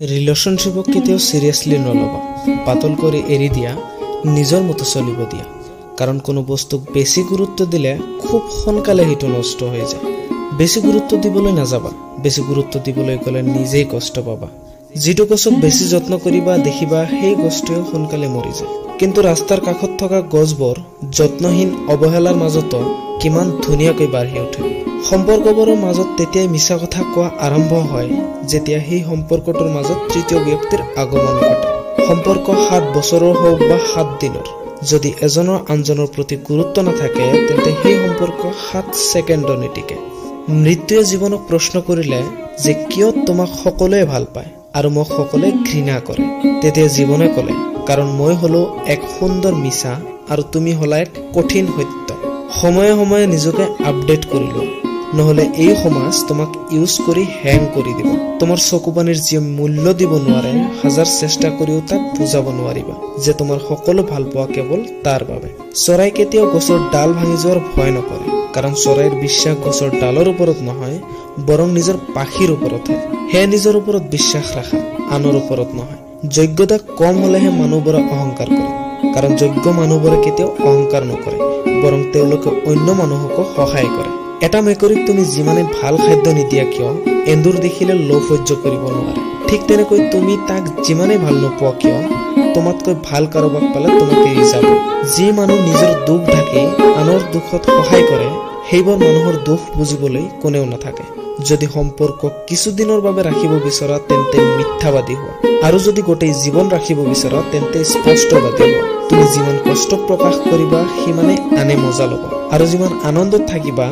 ৰিলেশ্যনশ্বিপক কেতিয়াও চিৰিয়াছলি নল'বা। পাতল কৰি এৰি দিয়া, নিজৰ মতে চলিব দিয়া। কাৰণ কোনো বস্তুক বেছি গুৰুত্ব দিলে খুব সোনকালে সেইটো নষ্ট হৈ যায়। বেছি গুৰুত্ব দিবলৈ নাযাবা। বেছি গুৰুত্ব দিবলৈ গ'লে নিজেই কষ্ট পাবা। যিটো গছক বেছি যত্ন কৰিবা, দেখিবা, সেই গছটোৱে সোনকালে মৰি যায়। কিন্তু ৰাস্তাৰ কাষত থকা গছবোৰ যত্নহীন অৱহেলাৰ মাজতো কিমান ধুনীয়াকৈ বাঢ়ি উঠে। সম্পৰ্কবোৰৰ মাজত তেতিয়াই মিছা কথা কোৱা আৰম্ভ হয় যেতিয়া সেই সম্পৰ্কটোৰ মাজত তৃতীয় ব্যক্তিৰ আগমন ঘটে। সম্পৰ্ক সাত বছৰৰ হওক বা সাত দিনৰ। যদি এজনৰ আনজনৰ প্ৰতি গুৰুত্ব নাথাকে তেন্তে সেই সম্পৰ্ক সাত ছেকেণ্ডো নিটিকে। মৃত্যুৱে জীৱনক প্ৰশ্ন কৰিলে যে কিয় তোমাক সকলোৱে ভাল পায় আৰু মোক সকলোৱে ঘৃণা কৰে। তেতিয়া জীৱনে ক'লে কাৰণ মই হলো এক সুন্দৰ মিছা আৰু তুমি হলা এক কঠিন সত্য। সময়ে সময়ে নিজকে আপডেট কৰিলো নহলে এই সমাজ তোমাক ইউজ কৰি হেং কৰি দিব। তোমাৰ চকু পানীৰ যিয়ে মূল্য দিব নোৱাৰে হাজাৰ চেষ্টা কৰিও তাক বুজাব নোৱাৰিবা যে তোমাৰ সকলো ভাল কেৱল তাৰ বাবে। চৰাই কেতিয়াও গছৰ ডাল ভাঙি যোৱাৰ ভয় নকৰে কাৰণ চৰাইৰ বিশ্বাস গছৰ ডালৰ ওপৰত নহয় বৰং নিজৰ পাখিৰ ওপৰতহে। সেয়া নিজৰ ওপৰত বিশ্বাস ৰাখা আনৰ ওপৰত নহয়। যোগ্যতা কম হলেহে মানুহবোৰে অহংকাৰ কৰে কাৰণ যোগ্য মানুহবোৰে কেতিয়াও অহংকাৰ নকৰে। বৰং তেওঁলোকে অন্য মানুহকো সহায় কৰে। এটা মেকুৰীক তুমি যিমানে ভাল খাদ্য নিদিয়া কিয় এন্দুৰ দেখিলে লোভ সহ্য কৰিব নোৱাৰে। ঠিক তেনেকৈ তুমি তাক যিমানে ভাল নোপোৱা কিয় তোমাতকৈ ভাল কাৰোবাক পালে তোমাক এৰি যাব। যি মানুহ নিজৰ দুখ ঢাকি আনৰ দুখত সহায় কৰে সেইবোৰ মানুহৰ দুখ বুজিবলৈ কোনেও নাথাকে। যদি সম্পৰ্ক কিছুদিনৰ বাবে ৰাখিব বিচৰা তেন্তে মিথ্যাবাদী হোৱা। আৰু যদি গোটেই জীৱন ৰাখিব বিচৰা তেন্তে স্পষ্টবাদী হোৱা। তুমি যিমান কষ্ট প্ৰকাশ কৰিবা সিমানে আনে মজা ল'ব। আৰু যিমান আনন্দত থাকিবা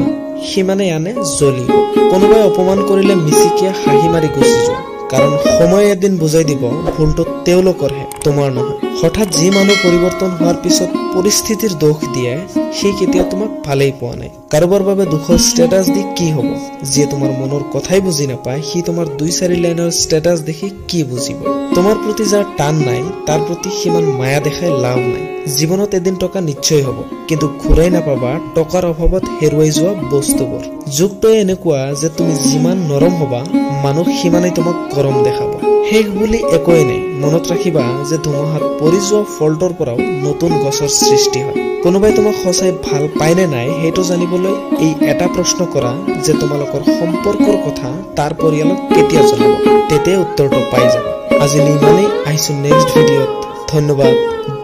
সিমানে আনে জ্বলিব কোনোবাই অপমান কৰিলে মিচিকিয়া হাঁহি মাৰি গুচি যোৱা। কাৰণ সময় এদিন বুজাই দিব ভুলটো তেওঁলোকৰহে তোমাৰ নহয়। হঠাৎ যি মানুহ পৰিৱৰ্তন হোৱাৰ পিছত পৰিস্থিতিৰ দোষ দিয়ে সি কেতিয়াও তোমাক ভালেই পোৱা নাই। কাৰোবাৰ বাবে দুখৰ ষ্টেটাছ দি কি হ'ব? যিয়ে তোমাৰ মনৰ কথাই বুজি নাপায় সি তোমাৰ দুই চাৰি লাইনৰ ষ্টেটাছ দেখি কি বুজিব? তোমাৰ প্ৰতি যাৰ টান নাই তাৰ প্ৰতি সিমান মায়া দেখাই লাভ নাই। জীৱনত এদিন টকা নিশ্চয় হ'ব কিন্তু ঘূৰাই নাপাবা টকাৰ অভাৱত হেৰুৱাই যোৱা বস্তুবোৰ। যুগটোৱে এনেকুৱা যে তুমি যিমান নৰম হবা মানুহ সিমানেই তোমাক গৰম দেখাব। শেষ বুলি একোৱেই নাই। মনত ৰাখিবা যে ধুমুহাত পৰি যোৱা ফলটোৰ পৰাও নতুন গছৰ সৃষ্টি হয়। কোনোবাই তোমাক সঁচাই ভাল পায় নে নাই সেইটো জানিবলৈ এই এটা প্ৰশ্ন কৰা যে তোমালোকৰ সম্পৰ্কৰ কথা তাৰ পৰিয়ালক কেতিয়া জনাব? তেতিয়াই উত্তৰটো পাই যাবা। আজিলৈ ইমানেই আহিছো নেক্সট ভিডিঅ'ত ধন্যবাদ।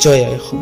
জয় অসম।